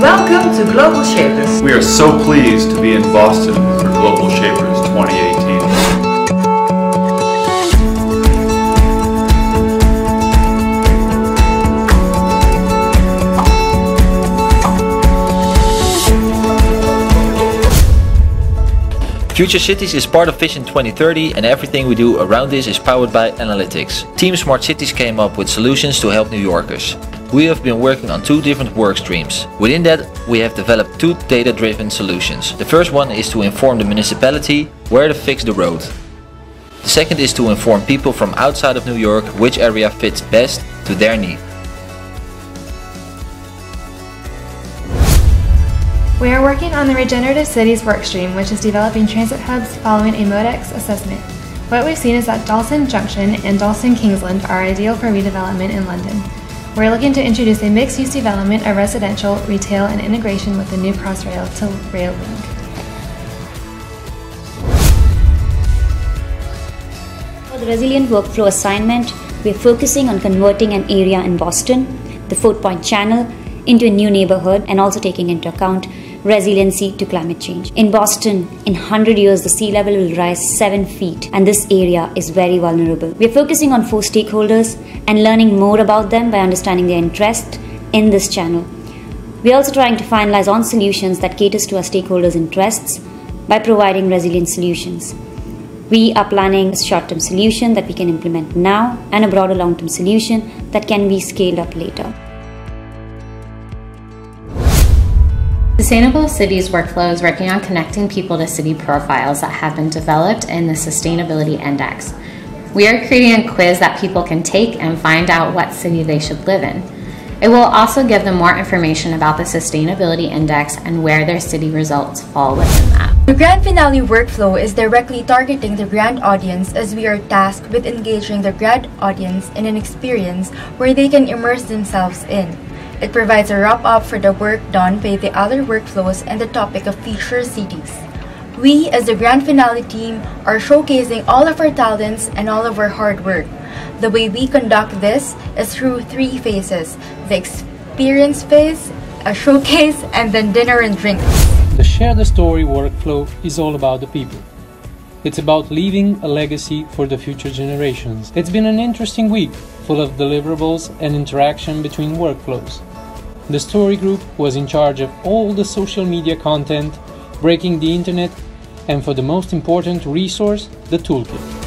Welcome to Global Shapers. We are so pleased to be in Boston for Global Shapers 2018. Future Cities is part of Vision 2030 and everything we do around this is powered by analytics. Team Smart Cities came up with solutions to help New Yorkers. We have been working on two different work streams. Within that, we have developed two data-driven solutions. The first one is to inform the municipality where to fix the road. The second is to inform people from outside of New York which area fits best to their need. We are working on the Regenerative Cities workstream, which is developing transit hubs following a MODEX assessment. What we've seen is that Dalston Junction and Dalston Kingsland are ideal for redevelopment in London. We're looking to introduce a mixed-use development of residential, retail, and integration with the new Crossrail 2 rail link. For the Resilient Workflow assignment, we're focusing on converting an area in Boston, the Fort Point Channel, into a new neighborhood and also taking into account resiliency to climate change. In Boston, in 100 years, the sea level will rise 7 feet, and this area is very vulnerable. We're focusing on four stakeholders and learning more about them by understanding their interest in this channel. We're also trying to finalize on solutions that caters to our stakeholders' interests by providing resilient solutions. We are planning a short term solution that we can implement now and a broader long term solution that can be scaled up later. Sustainable Cities Workflow is working on connecting people to city profiles that have been developed in the Sustainability Index. We are creating a quiz that people can take and find out what city they should live in. It will also give them more information about the Sustainability Index and where their city results fall within that. The Grand Finale workflow is directly targeting the grand audience as we are tasked with engaging the grand audience in an experience where they can immerse themselves in. It provides a wrap-up for the work done by the other workflows and the topic of future cities. We, as the Grand Finale team, are showcasing all of our talents and all of our hard work. The way we conduct this is through three phases, the experience phase, a showcase, and then dinner and drinks. The Share the Story workflow is all about the people. It's about leaving a legacy for the future generations. It's been an interesting week, full of deliverables and interaction between workflows. The story group was in charge of all the social media content, breaking the internet, and for the most important resource, the toolkit.